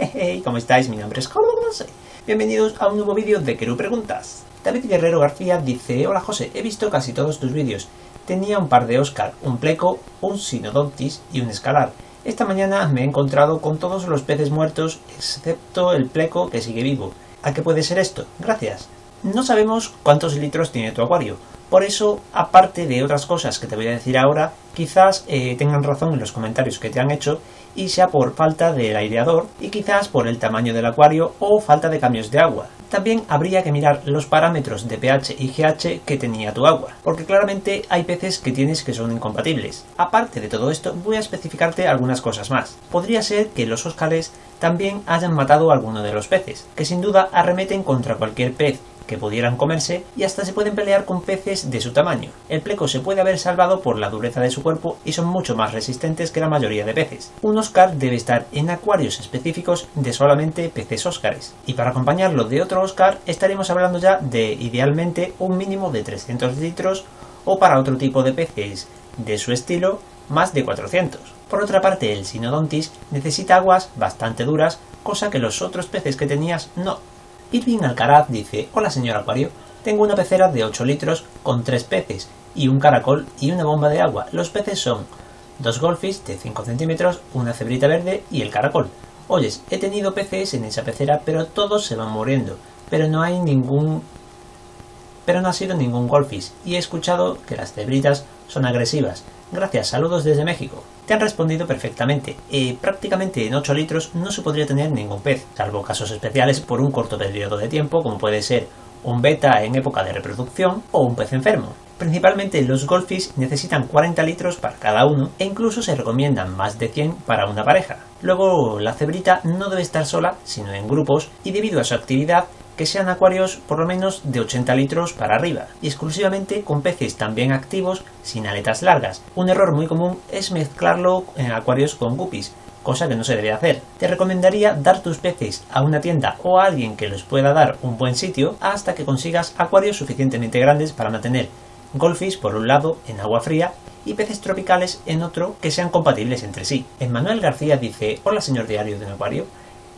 Hey, ¿cómo estáis? Mi nombre es José. Bienvenidos a un nuevo vídeo de Querú Preguntas. David Guerrero García dice, Hola José, he visto casi todos tus vídeos. Tenía un par de Oscar, un pleco, un sinodontis y un escalar. Esta mañana me he encontrado con todos los peces muertos excepto el pleco que sigue vivo. ¿A qué puede ser esto? Gracias. No sabemos cuántos litros tiene tu acuario, por eso, aparte de otras cosas que te voy a decir ahora, quizás eh, tengan razón en los comentarios que te han hecho y sea por falta del aireador y quizás por el tamaño del acuario o falta de cambios de agua. También habría que mirar los parámetros de pH y GH que tenía tu agua, porque claramente hay peces que tienes que son incompatibles. Aparte de todo esto, voy a especificarte algunas cosas más. Podría ser que los oscales también hayan matado alguno de los peces, que sin duda arremeten contra cualquier pez que pudieran comerse y hasta se pueden pelear con peces de su tamaño. El pleco se puede haber salvado por la dureza de su cuerpo y son mucho más resistentes que la mayoría de peces. Un Oscar debe estar en acuarios específicos de solamente peces Óscares. Y para acompañarlo de otro Oscar estaremos hablando ya de idealmente un mínimo de 300 litros o para otro tipo de peces de su estilo más de 400. Por otra parte, el Sinodontis necesita aguas bastante duras, cosa que los otros peces que tenías no. Irving Alcaraz dice, hola señor Acuario, tengo una pecera de 8 litros con 3 peces y un caracol y una bomba de agua. Los peces son dos golfis de 5 centímetros, una cebrita verde y el caracol. Oyes, he tenido peces en esa pecera, pero todos se van muriendo, pero no hay ningún... pero no ha sido ningún golfis, y he escuchado que las cebritas son agresivas. Gracias, saludos desde México. Te han respondido perfectamente. Eh, prácticamente en 8 litros no se podría tener ningún pez, salvo casos especiales por un corto periodo de tiempo, como puede ser un beta en época de reproducción o un pez enfermo. Principalmente los goldfish necesitan 40 litros para cada uno e incluso se recomiendan más de 100 para una pareja. Luego, la cebrita no debe estar sola, sino en grupos y debido a su actividad que sean acuarios por lo menos de 80 litros para arriba, y exclusivamente con peces también activos sin aletas largas. Un error muy común es mezclarlo en acuarios con guppies, cosa que no se debe hacer. Te recomendaría dar tus peces a una tienda o a alguien que los pueda dar un buen sitio hasta que consigas acuarios suficientemente grandes para mantener goldfish por un lado en agua fría y peces tropicales en otro que sean compatibles entre sí. Emmanuel García dice, hola señor diario de un acuario,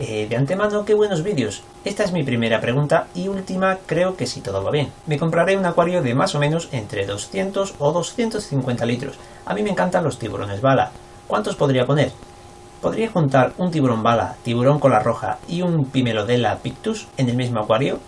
eh, de antemano, qué buenos vídeos. Esta es mi primera pregunta y última, creo que si todo va bien. Me compraré un acuario de más o menos entre 200 o 250 litros. A mí me encantan los tiburones bala. ¿Cuántos podría poner? ¿Podría juntar un tiburón bala, tiburón cola roja y un Pimelodella pictus en el mismo acuario?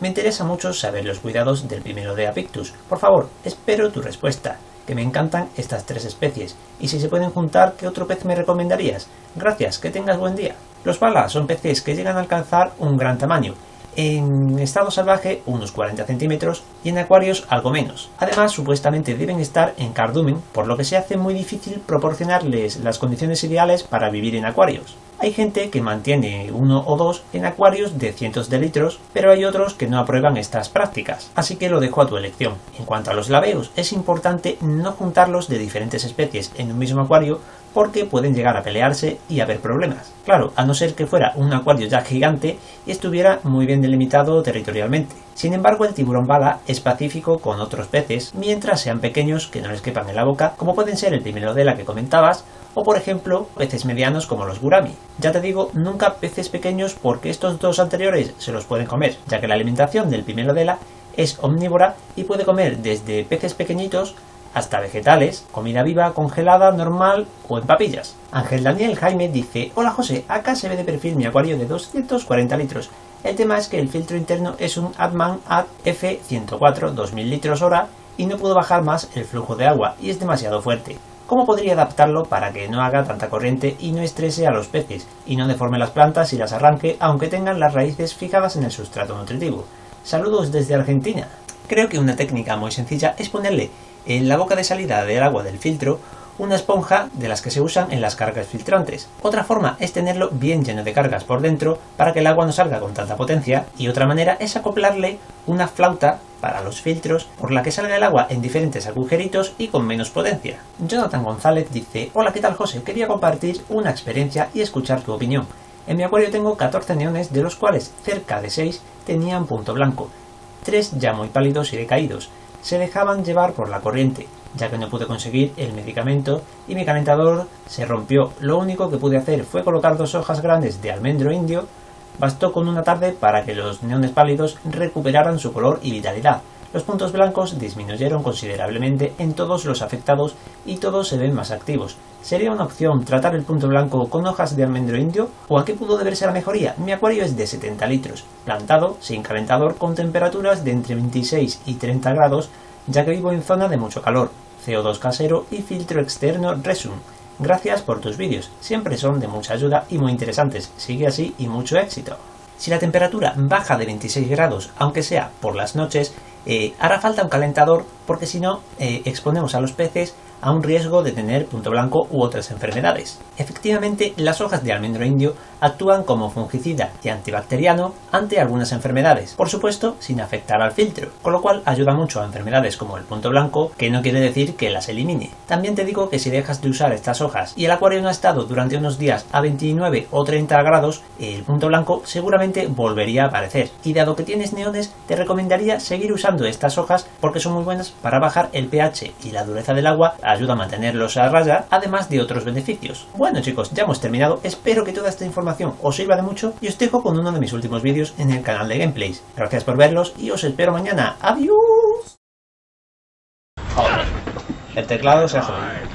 Me interesa mucho saber los cuidados del Pimelodella pictus. Por favor, espero tu respuesta que me encantan estas tres especies, y si se pueden juntar, ¿qué otro pez me recomendarías? Gracias, que tengas buen día. Los balas son peces que llegan a alcanzar un gran tamaño, en estado salvaje unos 40 centímetros y en acuarios algo menos. Además, supuestamente deben estar en cardumen, por lo que se hace muy difícil proporcionarles las condiciones ideales para vivir en acuarios. Hay gente que mantiene uno o dos en acuarios de cientos de litros, pero hay otros que no aprueban estas prácticas, así que lo dejo a tu elección. En cuanto a los laveos, es importante no juntarlos de diferentes especies en un mismo acuario porque pueden llegar a pelearse y haber problemas. Claro, a no ser que fuera un acuario ya gigante y estuviera muy bien delimitado territorialmente. Sin embargo, el tiburón bala es pacífico con otros peces mientras sean pequeños que no les quepan en la boca, como pueden ser el primero de la que comentabas, o por ejemplo peces medianos como los gurami. Ya te digo, nunca peces pequeños porque estos dos anteriores se los pueden comer, ya que la alimentación del pimelodela es omnívora y puede comer desde peces pequeñitos hasta vegetales, comida viva, congelada, normal o en papillas. Ángel Daniel Jaime dice, hola José, acá se ve de perfil mi acuario de 240 litros. El tema es que el filtro interno es un Adman Ad F104 2000 litros hora y no puedo bajar más el flujo de agua y es demasiado fuerte. ¿Cómo podría adaptarlo para que no haga tanta corriente y no estrese a los peces y no deforme las plantas y las arranque aunque tengan las raíces fijadas en el sustrato nutritivo? Saludos desde Argentina. Creo que una técnica muy sencilla es ponerle en la boca de salida del agua del filtro una esponja de las que se usan en las cargas filtrantes. Otra forma es tenerlo bien lleno de cargas por dentro para que el agua no salga con tanta potencia y otra manera es acoplarle una flauta para los filtros por la que salga el agua en diferentes agujeritos y con menos potencia. Jonathan González dice, hola, ¿qué tal José? Quería compartir una experiencia y escuchar tu opinión. En mi acuario tengo 14 neones, de los cuales cerca de 6 tenían punto blanco, 3 ya muy pálidos y decaídos. se dejaban llevar por la corriente, ya que no pude conseguir el medicamento y mi calentador se rompió. Lo único que pude hacer fue colocar dos hojas grandes de almendro indio. Bastó con una tarde para que los neones pálidos recuperaran su color y vitalidad. Los puntos blancos disminuyeron considerablemente en todos los afectados y todos se ven más activos. ¿Sería una opción tratar el punto blanco con hojas de almendro indio? ¿O a qué pudo deberse la mejoría? Mi acuario es de 70 litros, plantado, sin calentador, con temperaturas de entre 26 y 30 grados, ya que vivo en zona de mucho calor, CO2 casero y filtro externo Resum. Gracias por tus vídeos, siempre son de mucha ayuda y muy interesantes. Sigue así y mucho éxito. Si la temperatura baja de 26 grados, aunque sea por las noches, eh, hará falta un calentador porque si no eh, exponemos a los peces a un riesgo de tener punto blanco u otras enfermedades. Efectivamente, las hojas de almendro indio actúan como fungicida y antibacteriano ante algunas enfermedades, por supuesto sin afectar al filtro, con lo cual ayuda mucho a enfermedades como el punto blanco, que no quiere decir que las elimine. También te digo que si dejas de usar estas hojas y el acuario no ha estado durante unos días a 29 o 30 grados, el punto blanco seguramente volvería a aparecer. Y dado que tienes neones, te recomendaría seguir usando estas hojas porque son muy buenas para bajar el pH y la dureza del agua ayuda a mantenerlos a raya, además de otros beneficios. Bueno chicos, ya hemos terminado, espero que toda esta información os sirva de mucho y os dejo con uno de mis últimos vídeos en el canal de gameplays. Gracias por verlos y os espero mañana. ¡Adiós! el teclado se ha jodido.